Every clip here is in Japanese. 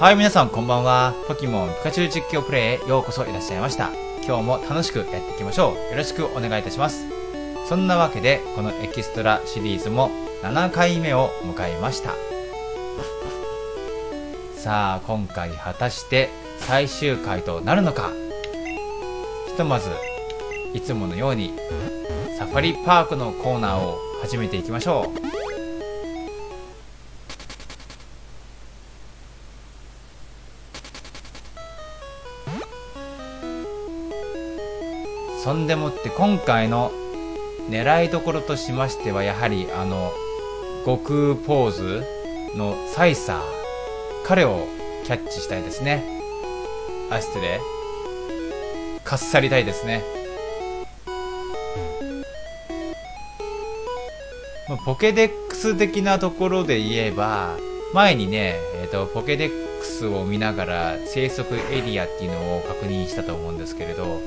はい、皆さんこんばんは。ポケモンピカチュウ実況プレイへようこそいらっしゃいました。今日も楽しくやっていきましょう。よろしくお願いいたします。そんなわけで、このエキストラシリーズも7回目を迎えました。さあ、今回果たして最終回となるのかひとまず、いつものようにサファリパークのコーナーを始めていきましょう。そんでもって今回の狙いどころとしましてはやはりあの悟空ポーズのサイサー彼をキャッチしたいですね。あ失礼かっさりたいですね。まあポケデックス的なところで言えば前にね、えーと、ポケデックスを見ながら生息エリアっていうのを確認したと思うんですけれど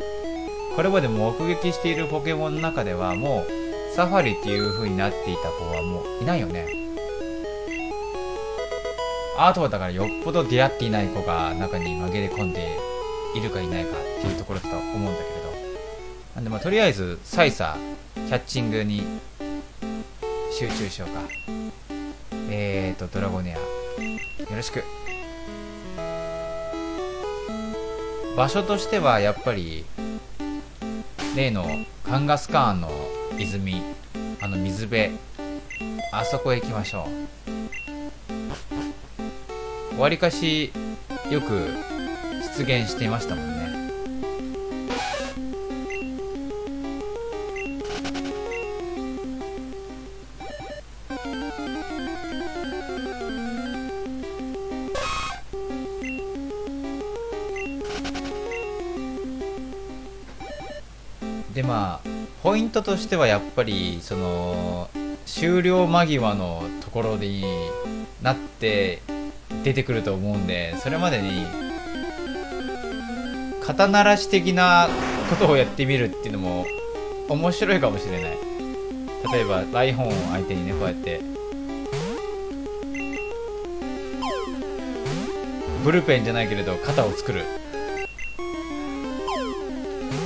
これまで目撃しているポケモンの中ではもうサファリっていう風になっていた子はもういないよね。あとはだからよっぽど出会っていない子が中に紛れ込んでいるかいないかっていうところだと思うんだけれど。なんでまあとりあえずサイサーキャッチングに集中しようか。えーとドラゴネア。よろしく。場所としてはやっぱり例のカンガスカーンの泉あの水辺あそこへ行きましょう。わりかしよく出現していましたもんね。でまあポイントとしてはやっぱりその終了間際のところになって出てくると思うんでそれまでに肩慣らし的なことをやってみるっていうのも面白いかもしれない。例えばライホンを相手にねこうやってブルペンじゃないけれど肩を作る。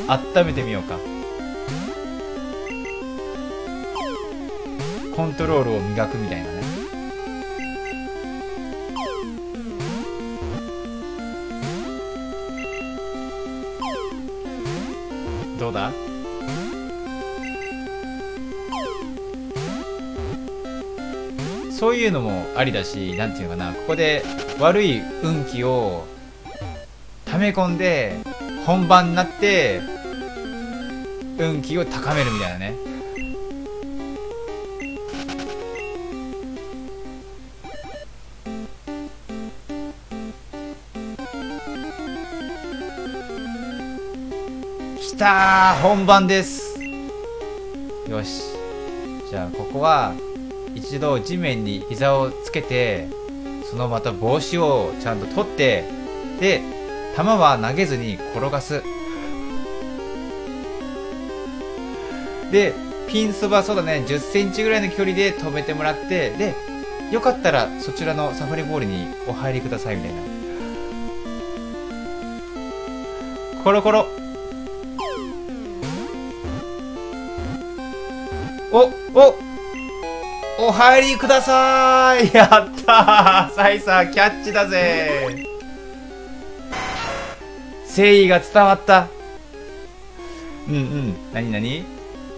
温めてみようか。コントロールを磨くみたいなね。どうだ？そういうのもありだしなんていうのかな。ここで悪い運気を溜め込んで本番になって運気を高めるみたいなね。きたー本番です。よし。じゃあここは一度地面に膝をつけてそのまた帽子をちゃんと取ってで球は投げずに転がす。でピンそばそうだね。1 0センチぐらいの距離で止めてもらってでよかったらそちらのサファリボールにお入りくださいみたいな。コロコロ。おおお入りください。やったー。サイサーキャッチだぜ。誠意が伝わった。うんうん。何何？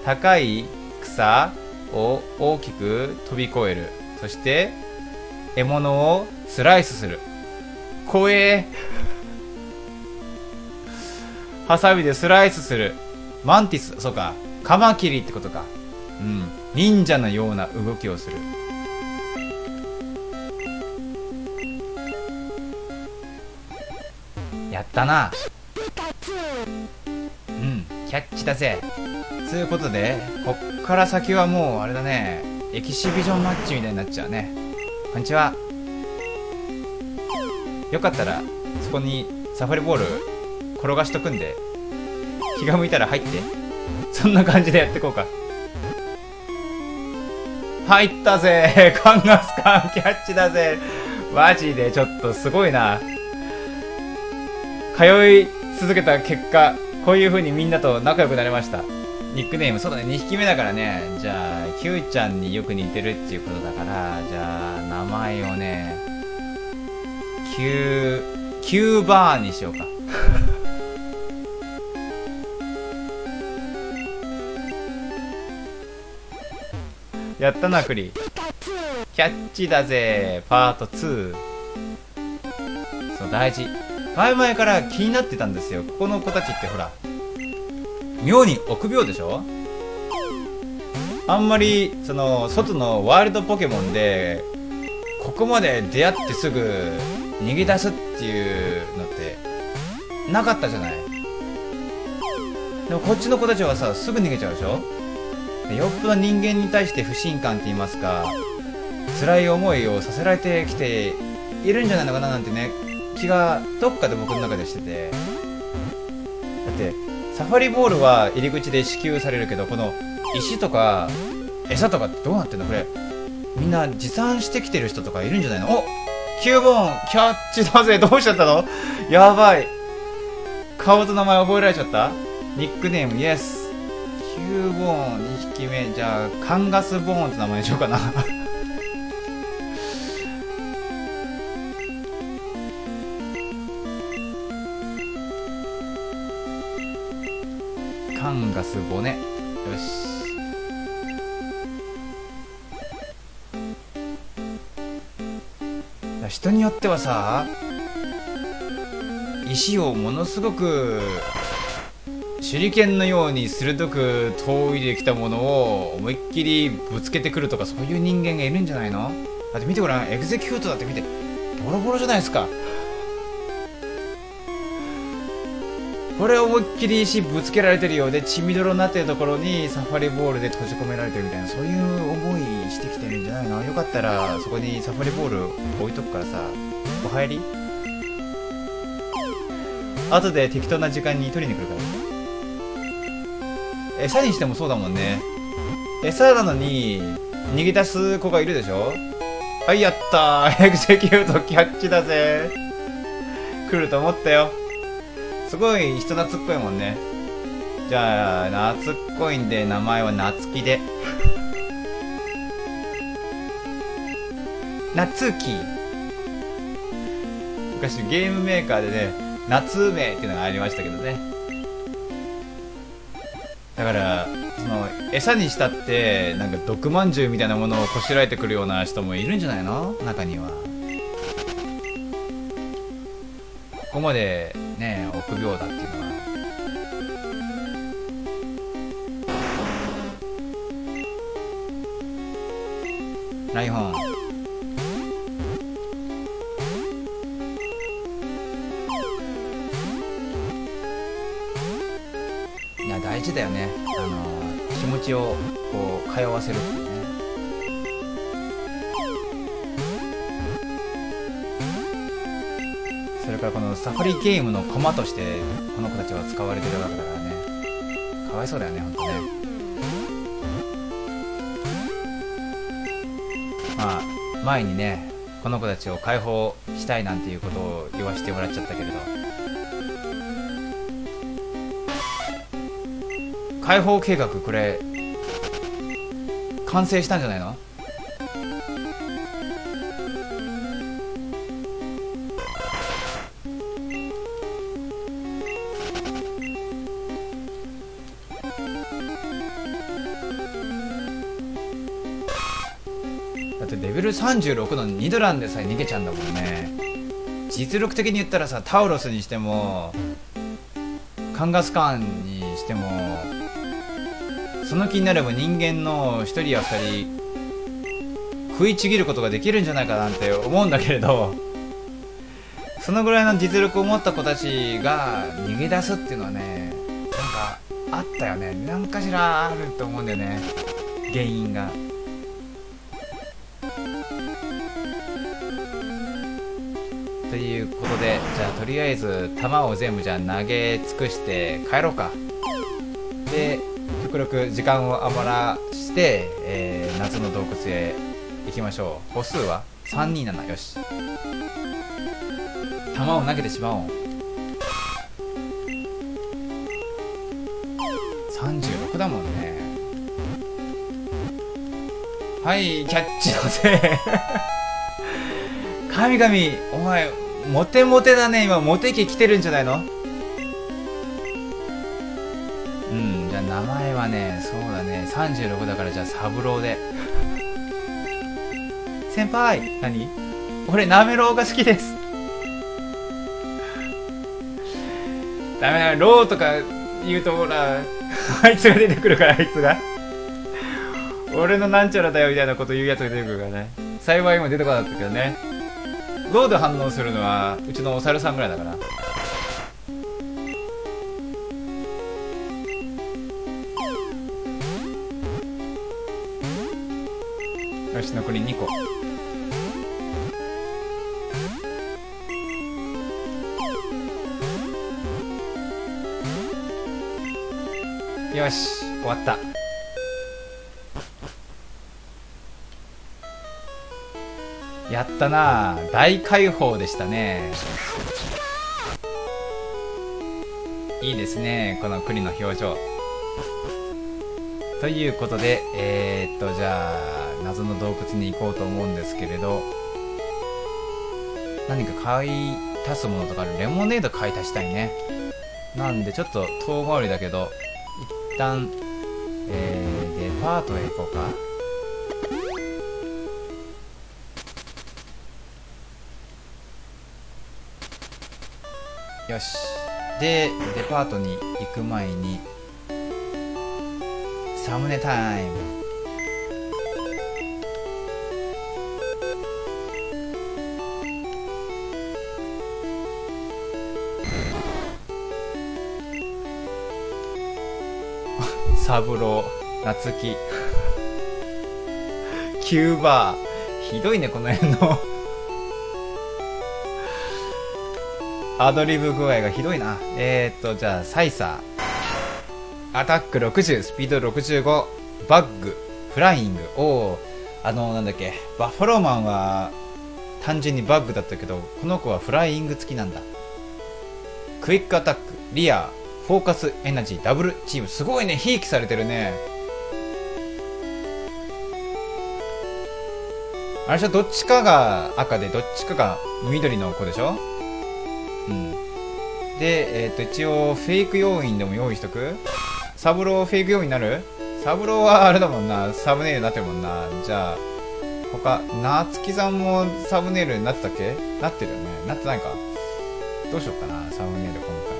高い草を大きく飛び越える。そして獲物をスライスする。怖え。ハサミでスライスする。マンティス。そうか。カマキリってことか。うん。忍者のような動きをする。やったな。うん。キャッチだぜ。つうことでこっから先はもうあれだね。エキシビジョンマッチみたいになっちゃうね。こんにちは。よかったらそこにサファリボール転がしとくんで気が向いたら入って。そんな感じでやってこうか。入ったぜ。カンガスカンキャッチだぜ。マジでちょっとすごいな。通い続けた結果こういう風にみんなと仲良くなれました。ニックネームそうだね。2匹目だからね。じゃあ Q ちゃんによく似てるっていうことだからじゃあ名前をね Q Q バーにしようか。やったなクリ。キャッチだぜパート2そう大事。前々から気になってたんですよ。ここの子たちってほら。妙に臆病でしょ？あんまりその外のワイルドポケモンでここまで出会ってすぐ逃げ出すっていうのってなかったじゃない。でもこっちの子たちはさすぐ逃げちゃうでしょ？よっぽど人間に対して不信感って言いますか辛い思いをさせられてきているんじゃないのかななんてね気がどっかで僕の中でしてて。だってサファリボールは入り口で支給されるけどこの石とか餌とかってどうなってんの？これみんな持参してきてる人とかいるんじゃないの？おキューボーンキャッチだぜ。どうしちゃったの？やばい。顔と名前覚えられちゃった？ニックネームイエス。キューボーン2匹目じゃあカンガスボーンって名前にしようかな。カンガスボねよし。人によってはさ石をものすごく手裏剣のように鋭く遠いできたものを思いっきりぶつけてくるとかそういう人間がいるんじゃないの？だって見てごらん。エグゼキュートだって見てボロボロじゃないですか。これ思いっきり石ぶつけられてるようで血みどろになってるところにサファリボールで閉じ込められてるみたいなそういう思いしてきてるんじゃないの？よかったらそこにサファリボール置いとくからさお入り？後で適当な時間に取りに来るから。餌にしてもそうだもんね。餌なのに逃げ出す子がいるでしょ？はいやったー。エグゼキュートキャッチだぜ。来ると思ったよ。すごい人懐っこいもんね。じゃあ懐っこいんで名前は夏希で。夏希。昔ゲームメーカーでね夏梅っていうのがありましたけどね。だからその餌にしたってなんか毒まんじゅうみたいなものをこしらえてくるような人もいるんじゃないの？中には。ここまでね臆病だっていうのは。ライオン。大事だよね。あの気持ちをこう通わせるっていうね。それからこのサファリゲームの駒としてこの子たちは使われてるわけだからね。かわいそうだよねほんとね。まあ前にねこの子たちを解放したいなんていうことを言わせてもらっちゃったけれど。解放計画これ完成したんじゃないの？だってレベル36のニドランでさえ逃げちゃうんだもんね。実力的に言ったらさタウロスにしてもカンガスカンにしてもその気になれば人間の1人や2人食いちぎることができるんじゃないかなんて思うんだけれどそのぐらいの実力を持った子たちが逃げ出すっていうのはねなんかあったよね。何かしらあると思うんだよね。原因が。ということでじゃあとりあえず弾を全部じゃあ投げ尽くして帰ろうか。で極力時間を余らして、えー夏の洞窟へ行きましょう。歩数は327よし。弾を投げてしまおう。36だもんね。はいキャッチのせい。神々お前モテモテだね今。モテ期来てるんじゃないの？ねそうだね。36だからじゃあ三郎で。先輩何？俺なめろうが好きです。ダメだローとか言うとほら あいつが出てくるからあいつが。俺のなんちゃらだよみたいなこと言うやつが出てくるからね。幸い今出てこなかったけどね。ローで反応するのはうちのお猿さんぐらいだから。し残り2個。よし終わった。やったな。大解放でしたね。いいですねこの栗の表情。ということでえー、っとじゃあ謎の洞窟に行こうと思うんですけれど何か買い足すものとかレモネード買い足したいね。なんでちょっと遠回りだけど一旦えー、デパートへ行こうか。よし。でデパートに行く前にサムネタイム。サブロ夏希 キューバー。ひどいねこの辺の。アドリブ具合がひどいな。えー、っとじゃあサイサー。アタック60スピード65バッグ。フライング。おおあのなんだっけ。バッファローマンは単純にバッグだったけどこの子はフライング付きなんだ。Quick Attack。リアフォーカスエナジーダブルチームすごいね。ひいきされてるね。あれでしょ？どっちかが赤でどっちかが緑の子でしょ？うん。でえっ、ー、と一応フェイク要員でも用意しとく？サブローフェイク要員になる？サブローはあれだもんな。サムネイルになってるもんな。じゃあ他夏木さんもサムネイルになってたっけ？なってるよね。なってないか。どうしようかなサムネイル今回。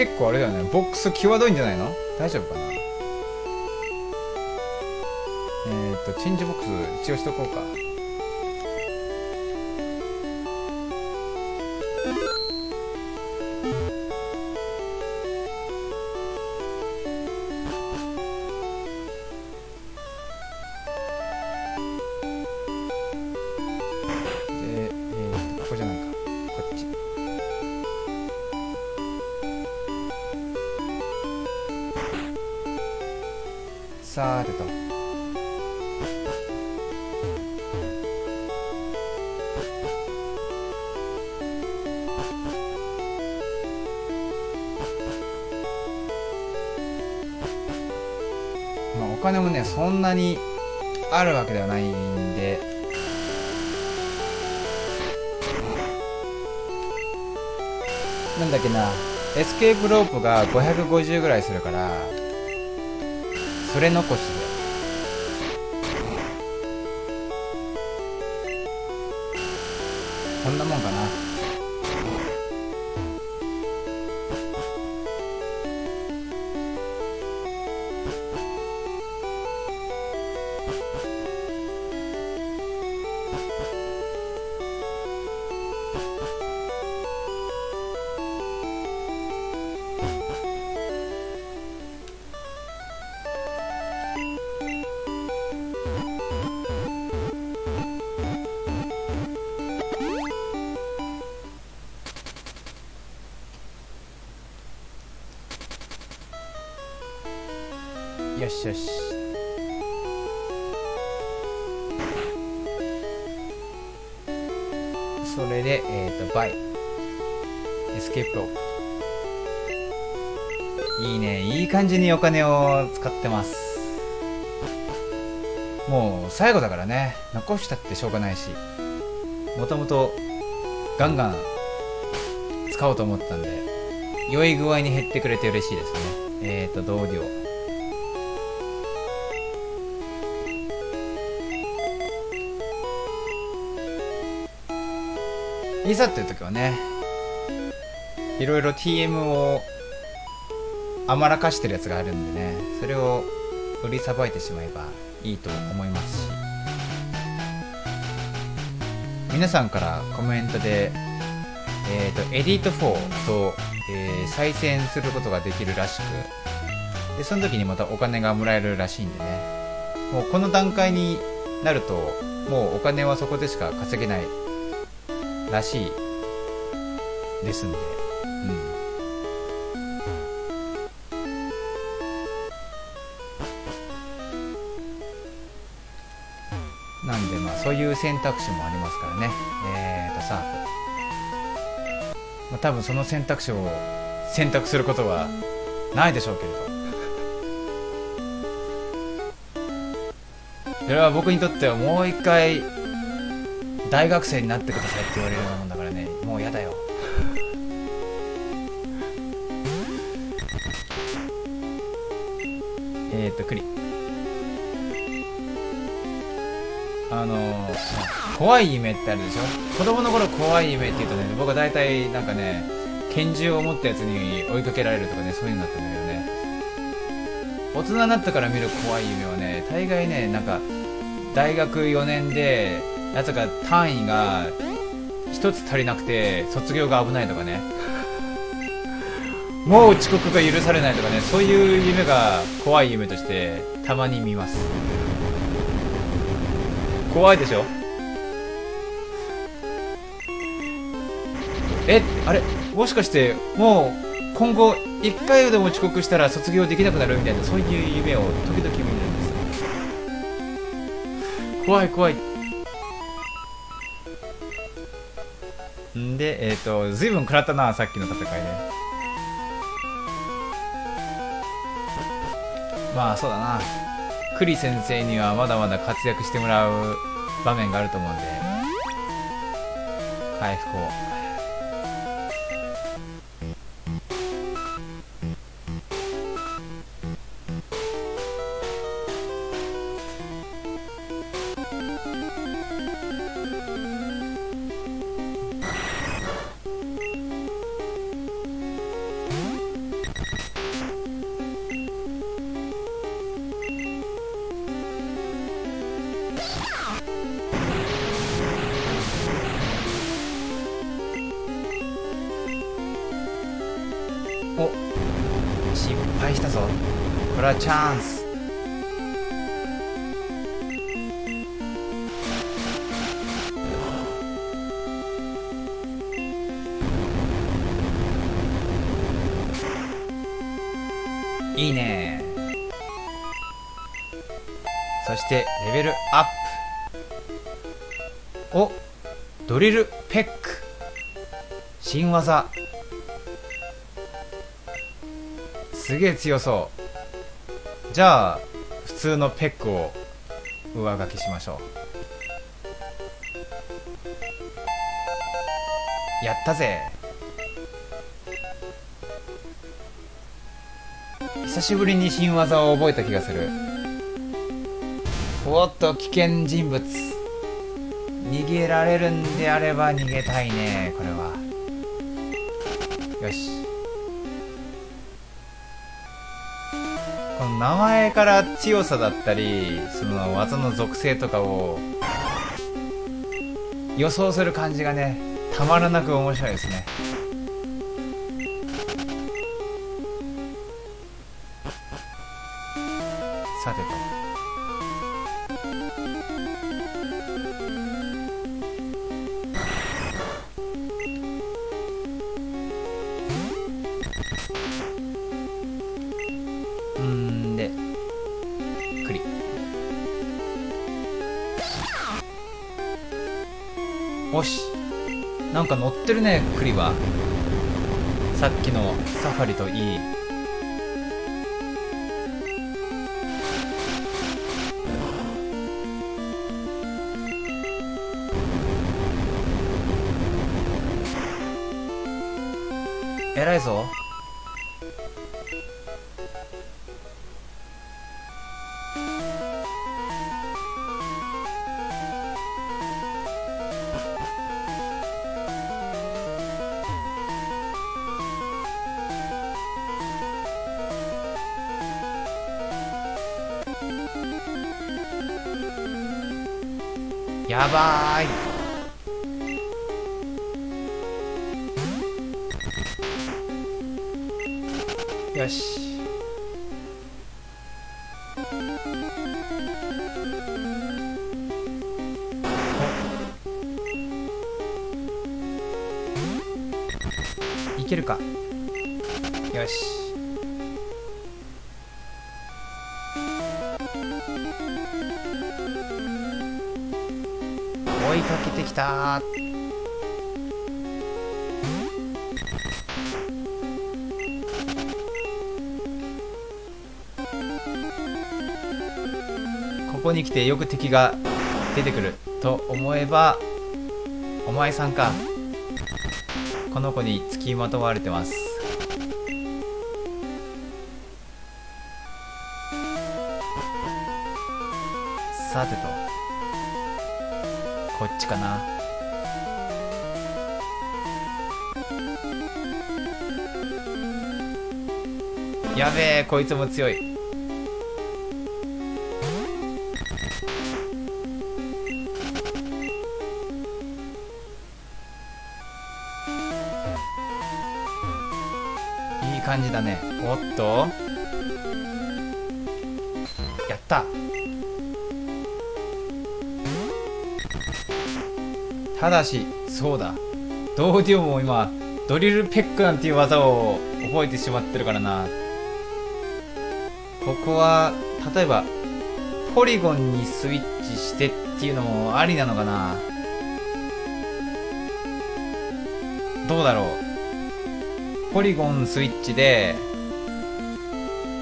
結構あれだよね。ボックス際どいんじゃないの？大丈夫かな？えっ、とチェンジボックス一応しとこうか。ねそんなにあるわけではないんで。なんだっけな Escape Rope が550ぐらいするからそれ残しでこんなもんかな。しよし。それでえっ、ー、と Buy。Escape Rope いいね。いい感じにお金を使ってます。もう最後だからね。残したってしょうがないし。もともとガンガン使おうと思ったんで良い具合に減ってくれて嬉しいですね。えっ、ー、と同僚いざっていう時はねいろいろ TM を甘らかしてるやつがあるんでねそれを売りさばいてしまえばいいと思いますし。皆さんからコメントで、えーと、エディート4と、えー、再戦することができるらしくでその時にまたお金がもらえるらしいんでね。もうこの段階になるともうお金はそこでしか稼げないらしいですんで、うん。なんでまあそういう選択肢もありますからね。えーとサーフ、まあ、多分その選択肢を選択することはないでしょうけれど。それは僕にとってはもう一回大学生になってくださいって言われるようなもんだからね。もうやだよ。えー、っとクリ。あのー、怖い夢ってあるでしょ？子供の頃怖い夢って言うとね。僕は大体なんかね拳銃を持ったやつに追いかけられるとかねそういうのだったんだけどね。大人になってから見る怖い夢はね大概ねなんか大学4年でやつが単位が1つ足りなくて卒業が危ないとかね。もう遅刻が許されないとかね。そういう夢が怖い夢としてたまに見ます。怖いでしょ？えあれ？もしかしてもう今後1回でも遅刻したら卒業できなくなるみたいなそういう夢を時々見るんです。怖い怖いで、えっ、ー、と、ずいぶん食らったな、さっきの戦いで。まあ、そうだな。栗先生にはまだまだ活躍してもらう場面があると思うんで、回復を。これはチャンス。いいね。そしてレベルアップ。おドリルペック。新技。すげえ強そう。じゃあ普通のペックを上書きしましょう。やったぜ。久しぶりに新技を覚えた気がする。おっと危険人物。逃げられるんであれば逃げたいねこれは。よし。名前から強さだったりその技の属性とかを予想する感じがねたまらなく面白いですね。ってるね栗は。さっきのサファリといい。偉いぞ。に来てよく敵が出てくると思えばお前さんか。この子に付きまとわれてます。さてと。こっちかな。やべえこいつも強い。感じだね。おっと。やった。ただしそうだ。ドーディオも今ドリルペックなんていう技を覚えてしまってるからな。ここは例えばポリゴンにスイッチしてっていうのもありなのかな。どうだろう。ポリゴンスイッチで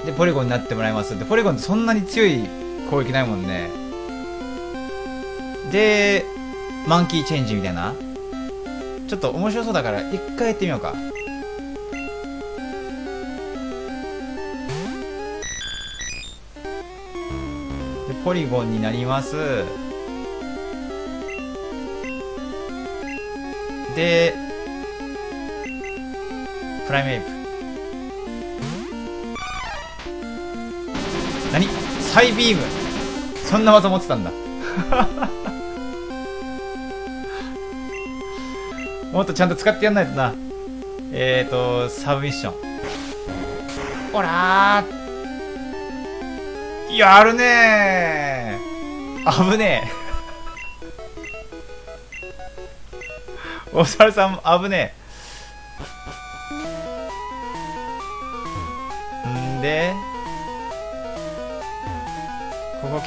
でポリゴンになってもらいます。でポリゴンってそんなに強い攻撃ないもんね。でマンキーチェンジみたいな。ちょっと面白そうだから一回やってみようか。でポリゴンになります。でプライムエイプ。何？サイビーム。そんな技持ってたんだ。もっとちゃんと使ってやんないとな。えーとサブミッション。ほらー。やるねー。危ねえ。お猿さん危ねえ。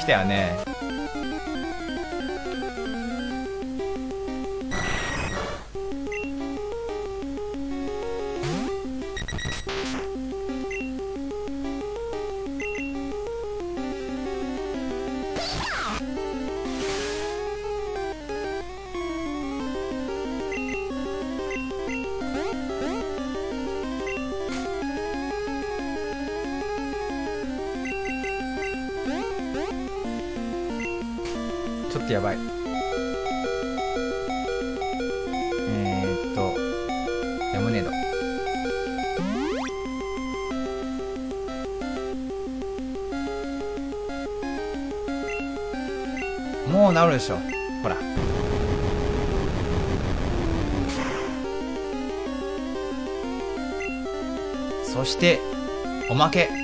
来たよね。とやばい。えー、っとレモネード。もう治るでしょほら。そしておまけ。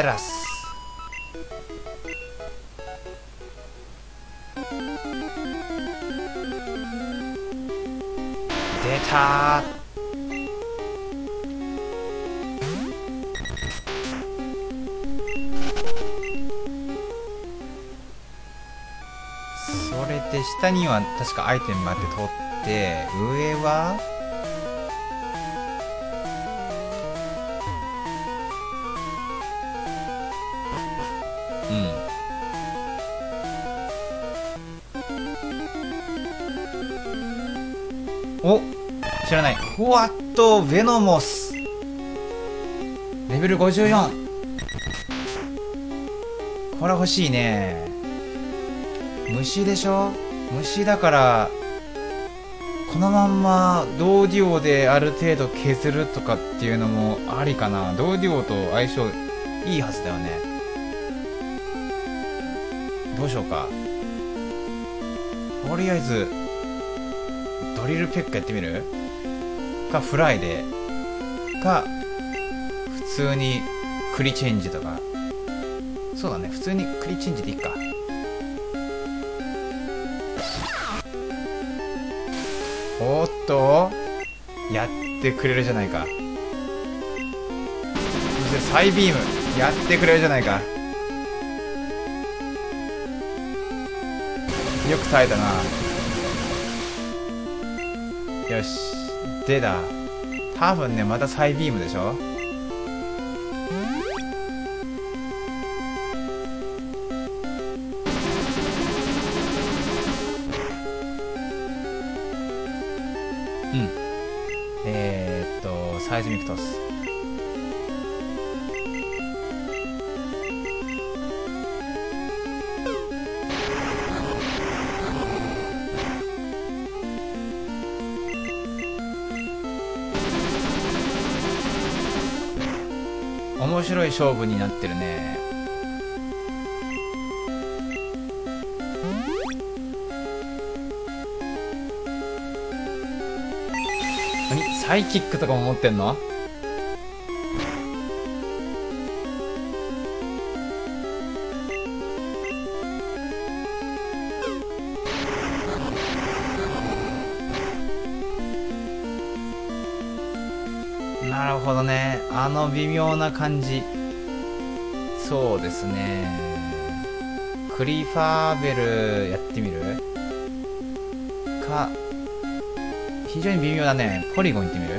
eras. Data. それで下には確かアイテムまで取って上は？知らないふわっとヴェノモス。レベル54これ欲しいね。虫でしょ？虫だからこのまんまドーデュオである程度削るとかっていうのもありかな。ドーデュオと相性いいはずだよね。どうしようか。とりあえずドリルペックやってみる？かフライでか普通にクリチェンジとか。そうだね普通にクリチェンジでいいか。おっとやってくれるじゃないか。そしてサイビームやってくれるじゃないか。よく耐えたな。よし。でだ。多分ねまたサイビームでしょ？勝負になってるね。何？サイキックとかも持ってんの？なるほどね。あの微妙な感じ。そうですね。クリファーベルやってみる？か非常に微妙だね。ポリゴン行ってみる？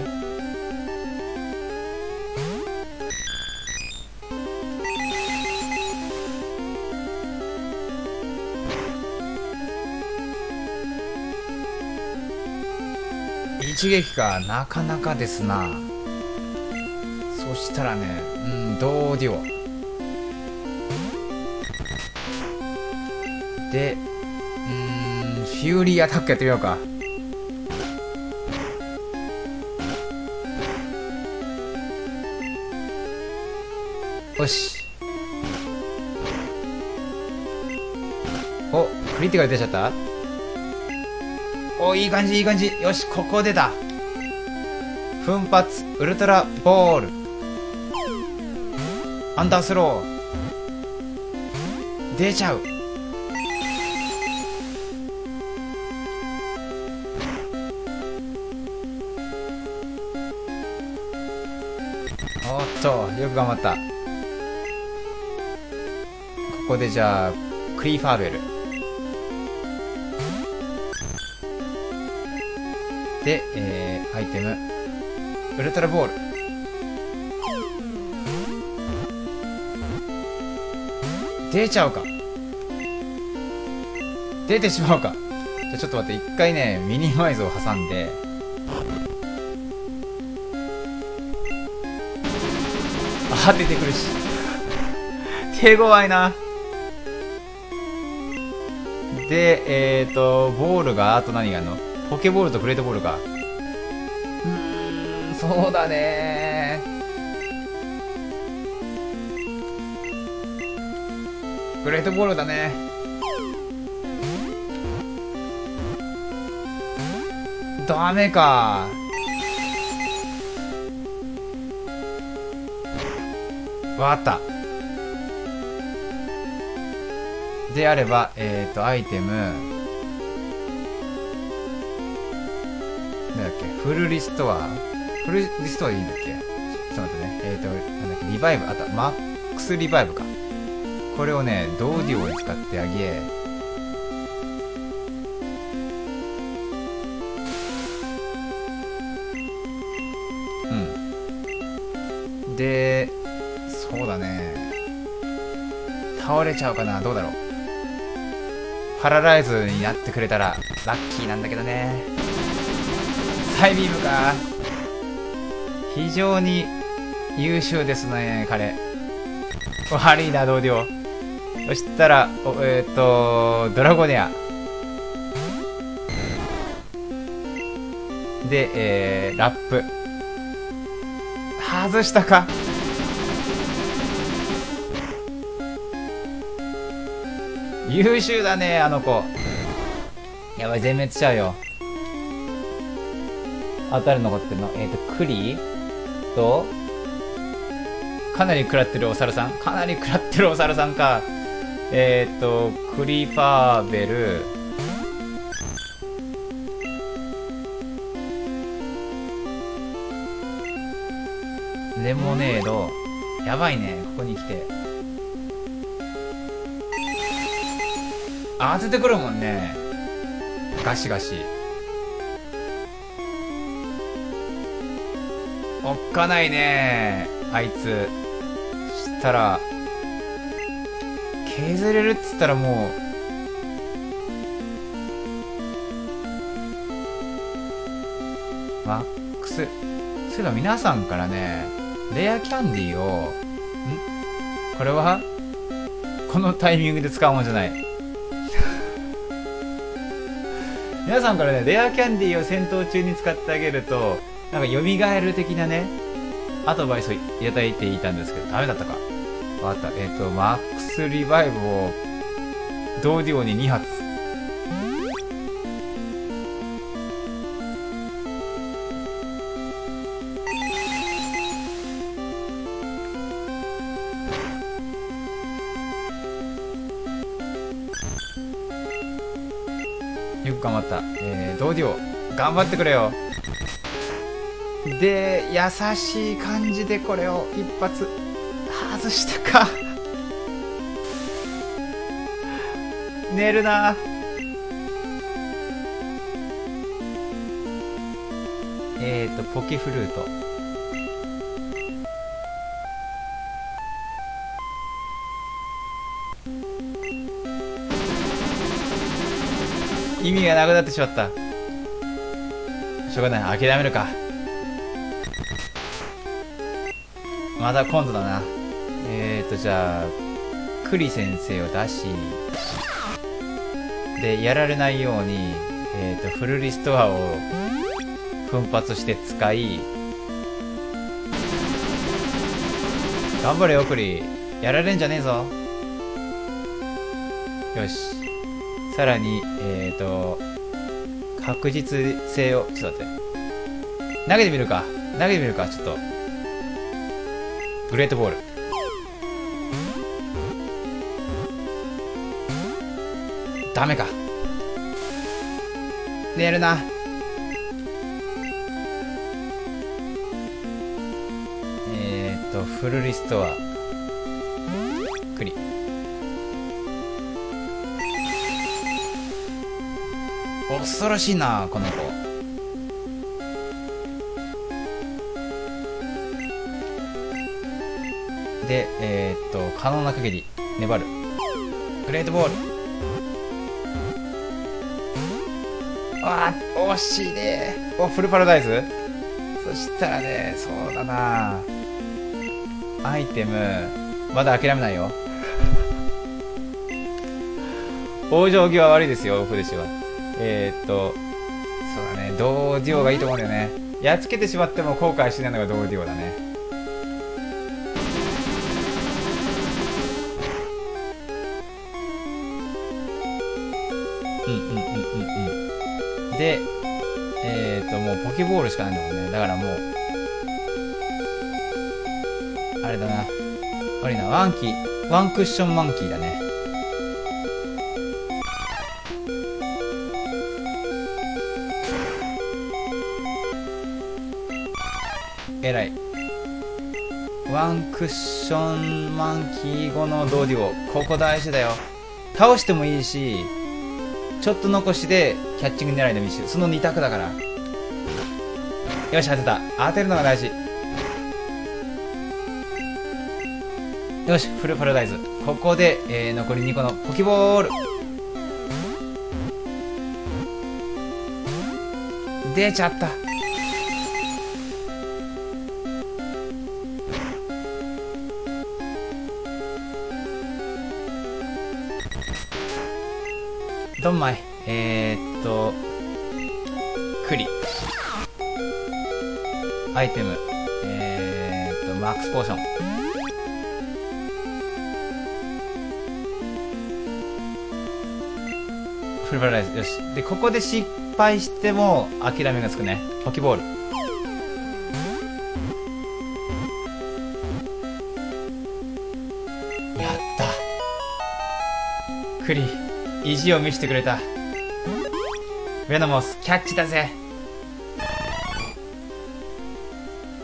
一撃か。なかなかですな。そしたらねうんドーデュでうんフューリーアタックやってみようか。よし。おクリティカル出ちゃった？おいい感じいい感じ。よしここ出た。奮発ウルトラボールアンダースロー。出ちゃう。よく頑張った。ここでじゃあクリーファーベル。で、えー、アイテム。ウルトラボール。出ちゃうか。出てしまうか。じゃちょっと待って一回ねミニマイズを挟んで。あ出てくるし。手強いな。でえっ、ー、とボールがあと何があるの？ポケボールとグレートボールか。うんそうだね。グレートボールだね。ダメか。わかった。であればえっ、ー、とアイテム。なんだっけ Full Restore。Full Restore でいいんだっけ？ちょっと待ってね。えっ、ー、となんだっけ Revive。あった Max Revive か。これをね Dodrio で使ってあげ。倒れちゃうかな？どうだろう？パラライズになってくれたらラッキーなんだけどね。サイビームか？非常に優秀ですね彼。悪いな同僚。そしたらえっ、ー、とドラゴネア。で、えー、ラップ。外したか？優秀だねあの子。やばい全滅しちゃうよ。あ誰残ってんの？えっ、ー、とクリとかなり食らってるお猿さん？かなり食らってるお猿さんか。えっ、ー、とクリファーベル。レモネード。やばいねここに来て。当ててくるもんね。ガシガシ。おっかないねあいつ。したら削れるっつったらもう。マックス。そういえば皆さんからねレアキャンディーをん？これは？このタイミングで使うもんじゃない。皆さんからねレアキャンディーを戦闘中に使ってあげるとなんか蘇る的なねアドバイスをいただいていたんですけどダメだったか？わかった。えっ、ー、とマックスリバイブをドーディオに2発頑張ってくれよ。で、優しい感じでこれを一発、外したか。寝るなえっ、ー、と、ポキフルート。意味がなくなってしまったしょうがない。諦めるか。また今度だな。えーとじゃあ栗先生を出しでやられないようにえーとフルリストアを奮発して使い頑張れよ栗やられんじゃねえぞ。よし。さらに、えっ、ー、と、確実性を、ちょっと待って。投げてみるか。投げてみるか、ちょっと。グレートボール。ダメか。寝るな。えっ、と、フルリストア。恐ろしいなこの子。でえー、っと可能な限り粘る。グレートボール。あ惜しいね。おフルパラダイス。そしたらねそうだな。アイテムまだ諦めないよ。往生際悪いですよオフレッシは。えー、っと、そうだね、ドーディオがいいと思うんだよね。やっつけてしまっても後悔しないのがドーディオだね。うんうんうんうんうん。で、えー、っと、もうポケボールしかないんだもんね。だからもう、あれだな。悪いな、ワンキー、ワンクッションマンキーだね。えらい。ワンクッションマンキー後のドーディオここ大事だよ。倒してもいいしちょっと残しでキャッチング狙いでもいいしその2択だから。よし当てた。当てるのが大事。よしフルパラダイズ。ここで、えー、残り2個のポキボール。出ちゃった。ドンマイえー、っと栗。アイテム。えー、っとマックスポーション。フルパライスよし。でここで失敗しても諦めがつくね。ポキボール。やった。クリ意地を見せてくれた。ベノモスキャッチだぜ。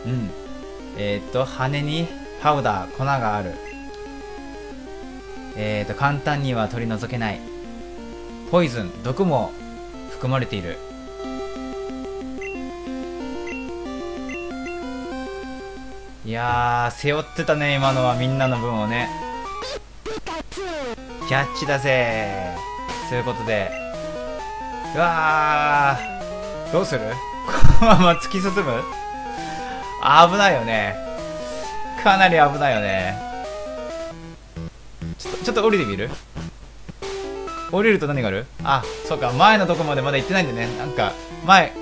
うん。えー、っと羽にパウダー粉がある。えー、っと簡単には取り除けない。ポイズン毒も含まれている。いや背負ってたね今のは。みんなの分をね。キャッチだぜ。ということで。うわー。どうする？このまま突き進む？危ないよね。かなり危ないよね。ちょっとちょっと降りてみる？降りると何がある？あそうか。前のとこまでまだ行ってないんでね。なんか前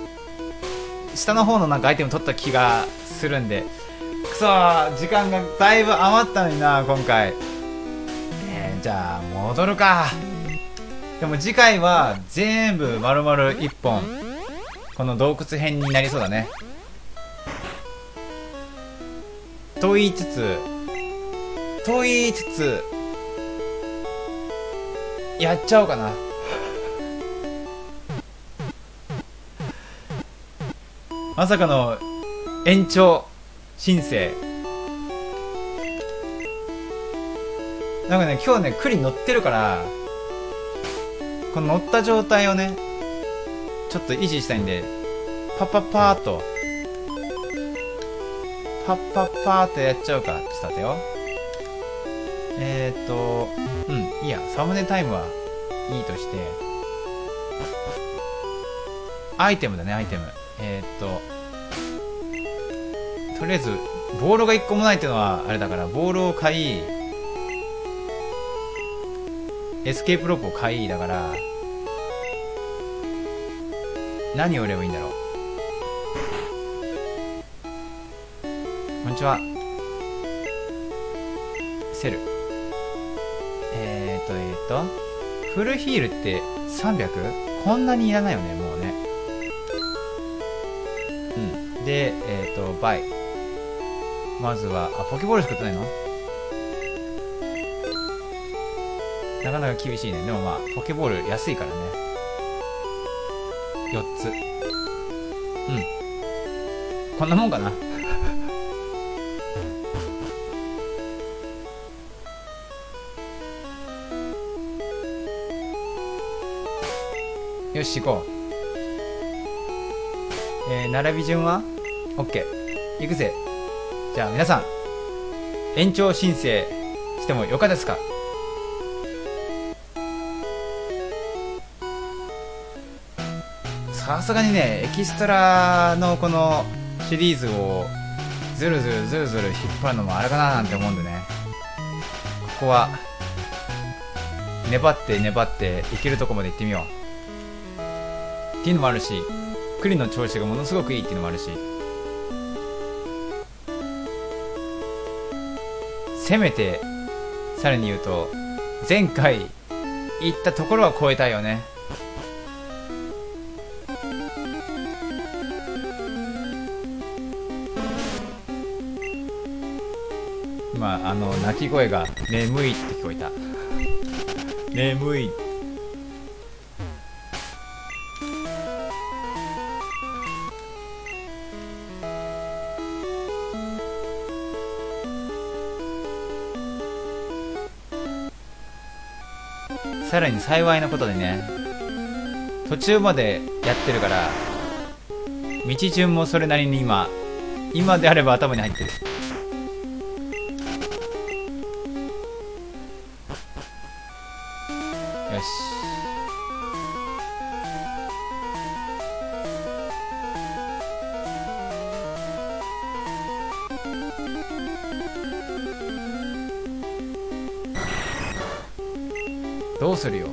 下の方のなんかアイテム取った気がするんで。くそ時間がだいぶ余ったのにな今回。えー、じゃあ戻るかでも次回は全部丸々1本。この洞窟編になりそうだね。と言いつつと言いつつやっちゃおうかな。まさかの延長申請。なんかね今日ね栗乗ってるからこの乗った状態をねちょっと維持したいんでパッパッパーとパッパッパーとやっちゃうかちょっと待てよ。えー、っとうんいいやサムネタイムはいいとしてアイテムだねアイテム。えー、っととりあえずボールが1個もないっていうのはあれだからボールを買い Escape Rope を買いだから何を売ればいいんだろう。こんにちは。セル。えーとえーとフルヒールって 300? こんなにいらないよねもうね。うん。でえーとバイ。まずはあポケボールしか売ってないの？なかなか厳しいね。でもまあポケボール安いからね。4つ。うん。こんなもんかな。よし行こう。えー、並び順は ?OK 行くぜ。じゃあ皆さん延長申請してもよかですか？さすがにねエキストラのこのシリーズをずるずるずるずる引っ張るのもあれかななんて思うんでね。ここは粘って粘っていけるとこまで行ってみよう。っていうのもあるし栗の調子がものすごくいいっていうのもあるし。せめてさらに言うと前回行ったところは超えたいよね。の鳴き声が眠いって聞こえた。眠い。さらに幸いなことでね途中までやってるから道順もそれなりに今今であれば頭に入ってる。どうするよ？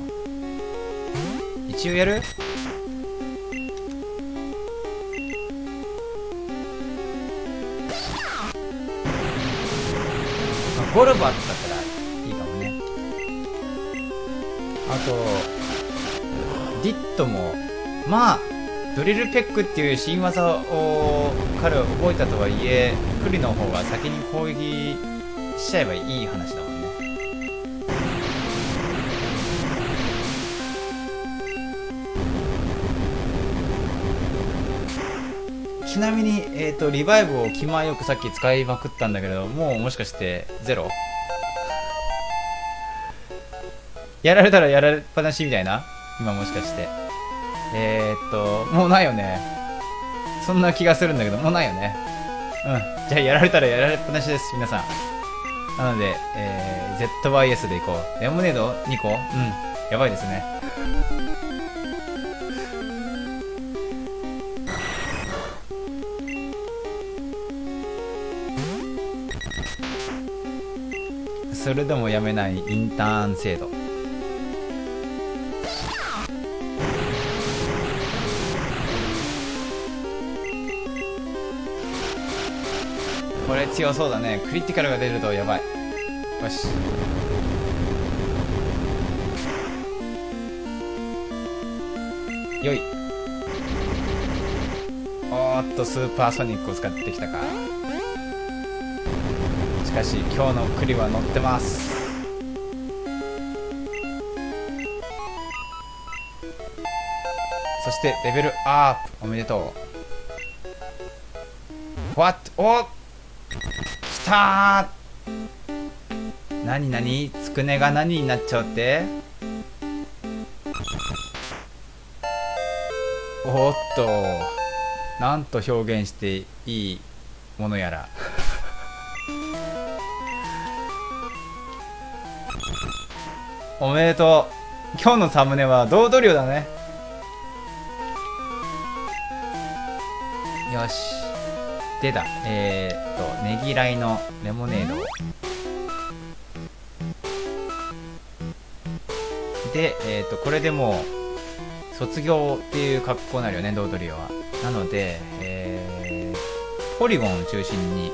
一応やる？ゴルバだったらいいかもね。あとディットもまあドリルペックっていう新技を彼は覚えたとはいえクリの方が先に攻撃しちゃえばいい話だもんちなみに、えーと、リバイブを気前よくさっき使いまくったんだけどもうもしかしてゼロ？やられたらやられっぱなしみたいな？今もしかして。えー、っともうないよね。そんな気がするんだけどもうないよね。うん。じゃあやられたらやられっぱなしです皆さん。なので、えー、ZYS でいこう。レモネード2個うん。やばいですね。それでもやめないインターン制度。これ強そうだね。クリティカルが出るとやばい。よし。よい。おっとスーパーソニックを使ってきたか。かし今日の栗は乗ってます。そしてレベルアップおめでとう。What? おきたー!何何つくねが何になっちゃうって?おっと。なんと表現していいものやら。おめでとう。今日のサムネはドードリオだね。よし。出た。えー、っとねぎらいのレモネード。でえー、っとこれでもう卒業っていう格好になるよねドードリオは。なのでえー、ポリゴンを中心に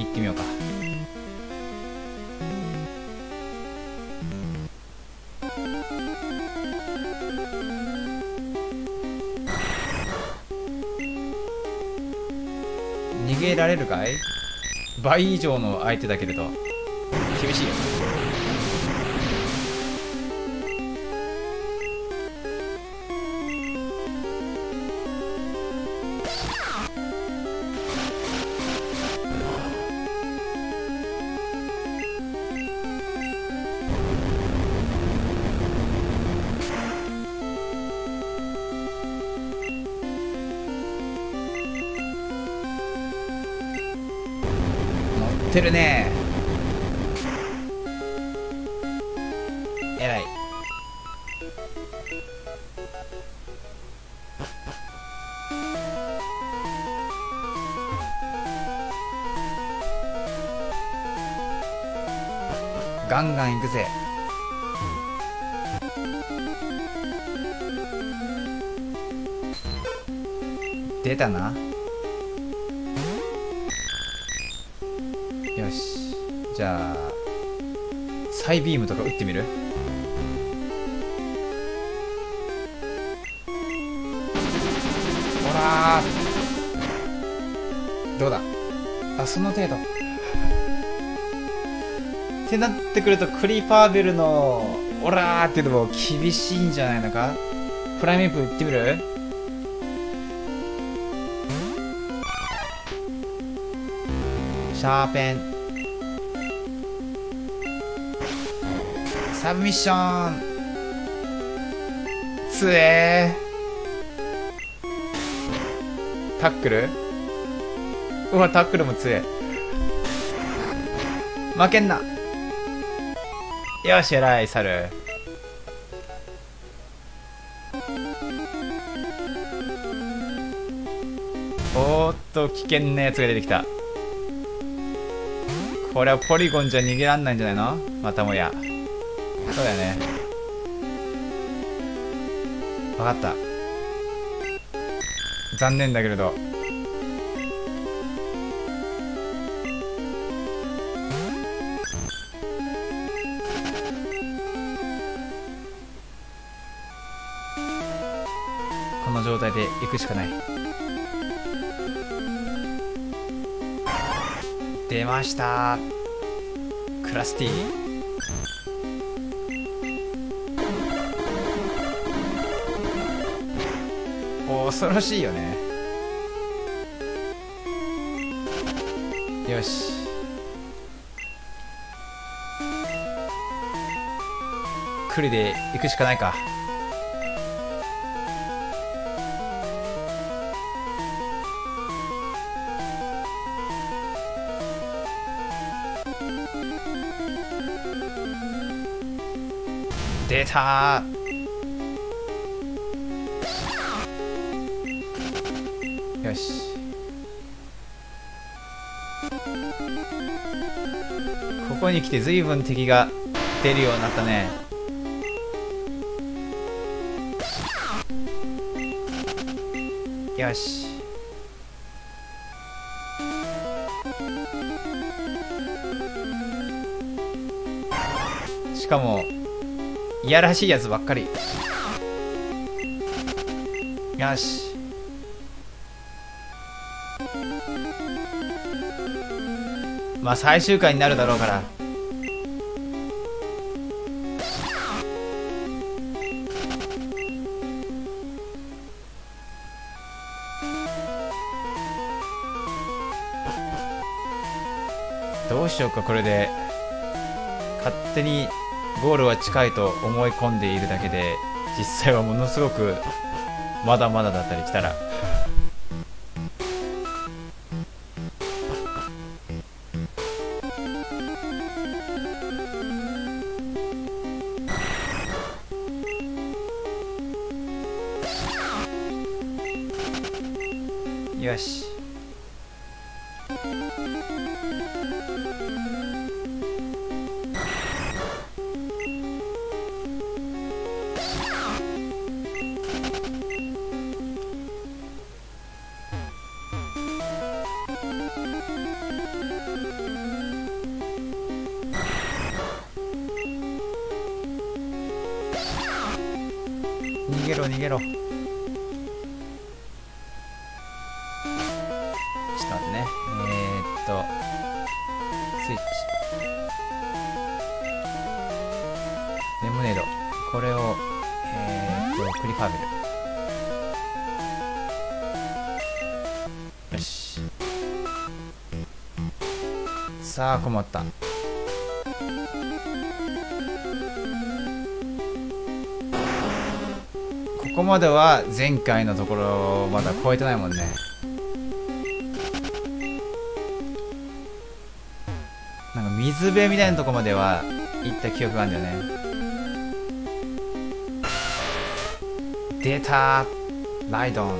行ってみようか。逃げられるかい？倍以上の相手だけれど。厳しいよ。るね。えらい。ガンガンいくぜ。出たな。じゃあサイビームとか撃ってみる？ほらどうだ？あその程度。ってなってくるとクリーパーベルのオラーっていうのも厳しいんじゃないのか？プライムエイプ撃ってみる？シャーペン。サブミッション。つえタックル？うわタックルもつえ負けんな。よし偉い猿。おーっと危険なやつが出てきた。これはポリゴンじゃ逃げらんないんじゃないの？またもや。そうだよね。分かった。残念だけれど。この状態で行くしかない。出ました。クラスティー。恐ろしいよね。よし。クリで行くしかないか。出たし。ここに来て随分敵が出るようになったね。よし。しかもいやらしいやつばっかり。よし。まあ最終回になるだろうから。どうしようかこれで。勝手にゴールは近いと思い込んでいるだけで実際はものすごくまだまだだったりしたら。よし。逃げろ逃げろ。さあ困った。ここまでは前回のところまだ超えてないもんね。なんか水辺みたいなとこまでは行った記憶があるんだよね。出た。ライドン。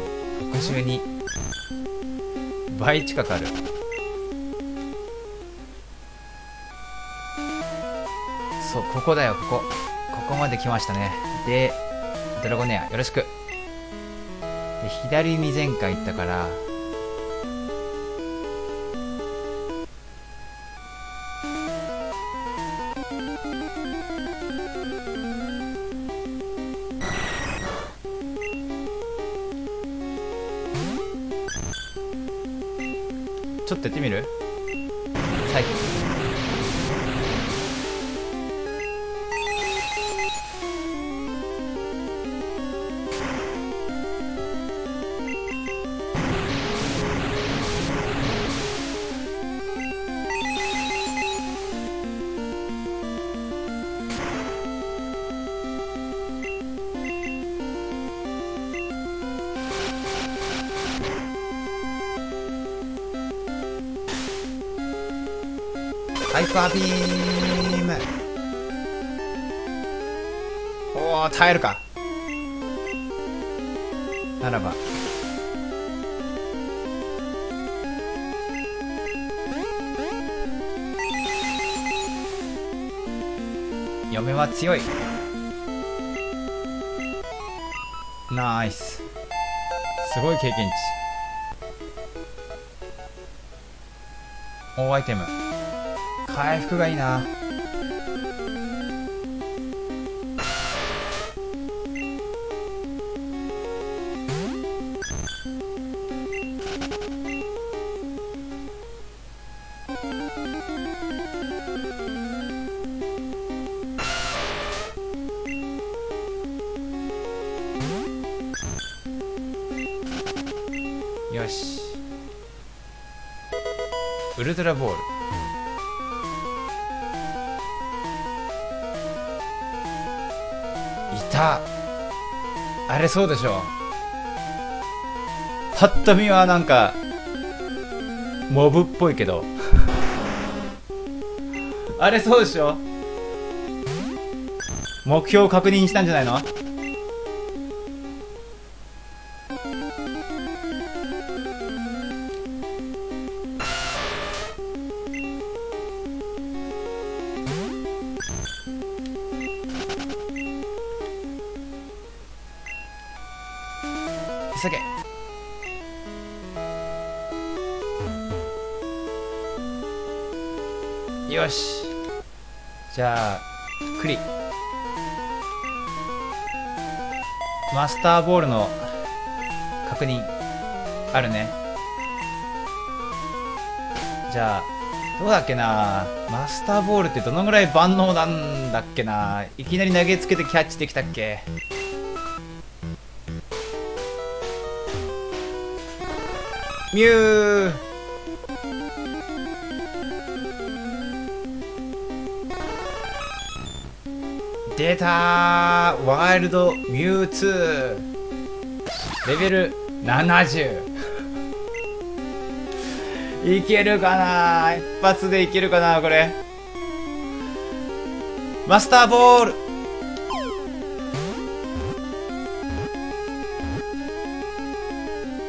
62倍近くある。ここだよここ。ここまで来ましたね。でドラゴネアよろしく。で左に前回行ったからちょっとやってみる？最近。ビーム。おお耐えるか。ならば。嫁は強い。ナイス。すごい経験値。大アイテム。回復がいいな。そうでしょぱっと見はなんかモブっぽいけど。あれそうでしょ目標を確認したんじゃないの？マスターボールの確認あるね。じゃあどうだっけな？マスターボールってどのぐらい万能なんだっけな？いきなり投げつけてキャッチできたっけ？ミュー。出たワイルドミュウツー。レベル70いけるかな？一発でいけるかなこれ。マスターボール。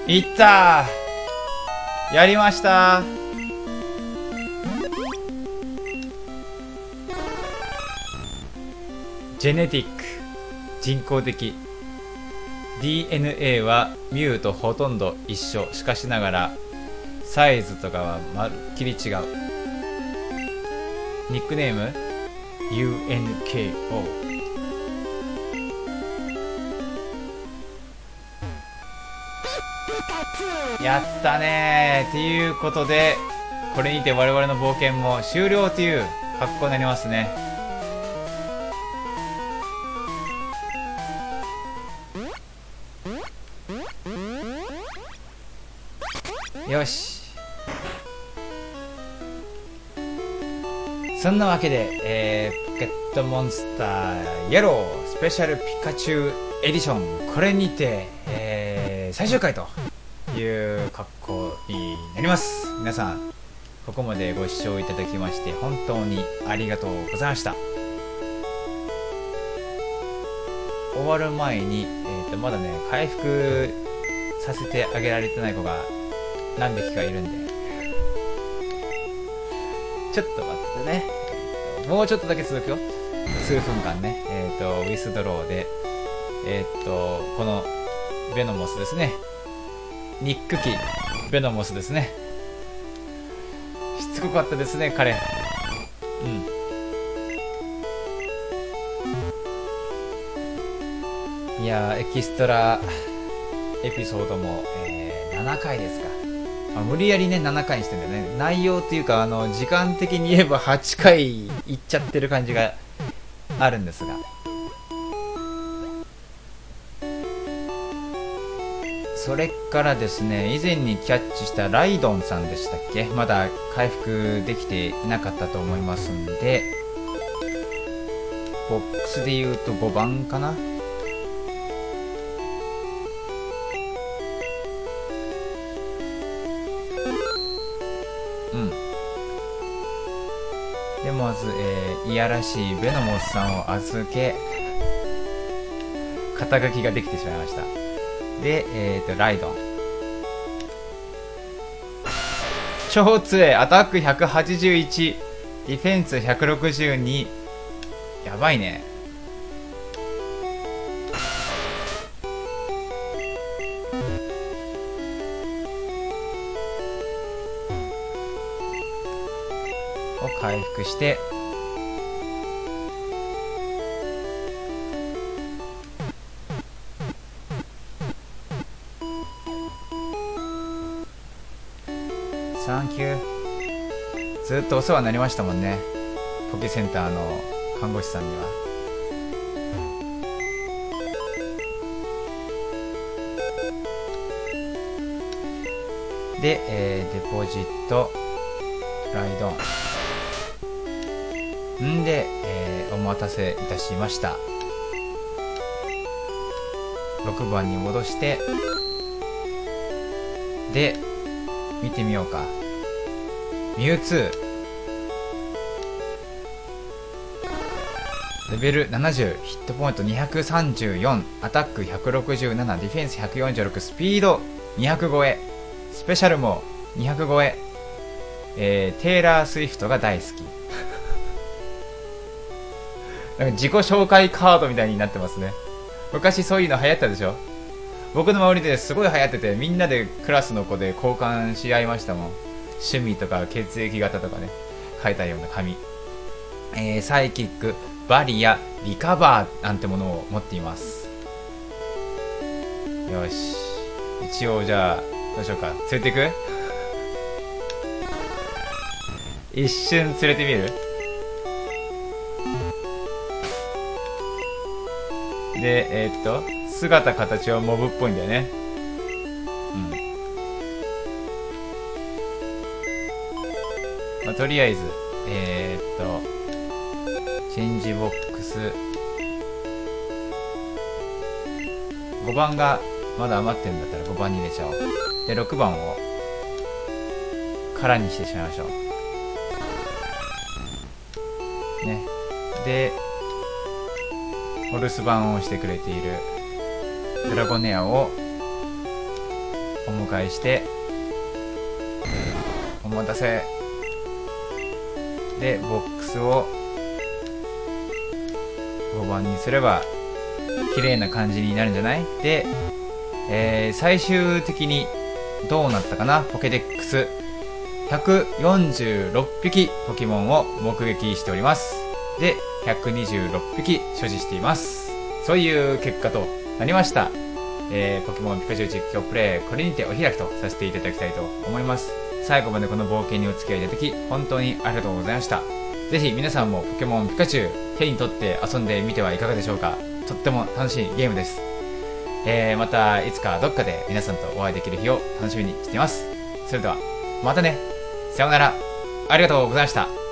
いった。やりました。ジェネティック人工的 DNA はミュウとほとんど一緒。しかしながらサイズとかはまるっきり違う。ニックネーム UNKO やったねー。っていうことでこれにて我々の冒険も終了という格好になりますね。よし。そんなわけで、えー、ポケットモンスターイエロースペシャルピカチュウエディション。これにて、えー、最終回という格好になります。皆さんここまでご視聴いただきまして本当にありがとうございました。終わる前に、えー、とまだね回復させてあげられてない子が何匹かいるんで。ちょっと待ってね、もうちょっとだけ続くよ。数分間ね。えっ、ー、とウィスドローで。えっ、ー、とこのベノモスですね。ニック機ベノモスですね。しつこかったですね彼。うん。いやエキストラエピソードも、えー、7回ですか、あ、無理やりね7回にしてんだよね。内容っていうかあの時間的に言えば8回いっちゃってる感じがあるんですが。それからですね、以前にキャッチしたライドンさんでしたっけ？まだ回復できていなかったと思いますんで、ボックスで言うと5番かな？うん。で、まず、えー、いやらしいベノモスさんを預け、肩書きができてしまいました。で、えっ、ー、と、ライドン。超強いアタック181、ディフェンス162、やばいねを回復して。サンキュー。ずっとお世話になりましたもんね。ポケセンターの看護師さんには。で、えーデポジットライドン。んで、えーお待たせいたしました。6番に戻してで見てみようか。ミュウツー。レベル70ヒットポイント234アタック167ディフェンス146スピード200超えスペシャルも200超ええーテイラー・スウィフトが大好き。なんか自己紹介カードみたいになってますね。昔そういうの流行ったでしょ？僕の周りですごい流行っててみんなでクラスの子で交換し合いましたもん。趣味とか血液型とかね。書いたような紙。えーサイキックバリアリカバーなんてものを持っています。よし。一応じゃあどうしようか。連れていく？一瞬連れてみる？でえーっと姿形はモブっぽいんだよね。うん。まあ、とりあえずえー、っとチェンジボックス。5番がまだ余ってるんだったら5番に入れちゃおう。で6番を空にしてしまいましょう。ね。でお留守番をしてくれているドラゴネアをお迎えしてお待たせ。でボックスを5番にすれば綺麗な感じになるんじゃない？で、えー最終的にどうなったかな？ポケデックス。146匹ポケモンを目撃しております。で126匹所持しています。そういう結果となりました。えーポケモンピカチュウ実況プレイこれにてお開きとさせていただきたいと思います。最後までこの冒険にお付き合いいただき本当にありがとうございました。ぜひ皆さんもポケモンピカチュウ手に取って遊んでみてはいかがでしょうか。とっても楽しいゲームです。えーまたいつかどっかで皆さんとお会いできる日を楽しみにしています。それではまたね。さようなら。ありがとうございました。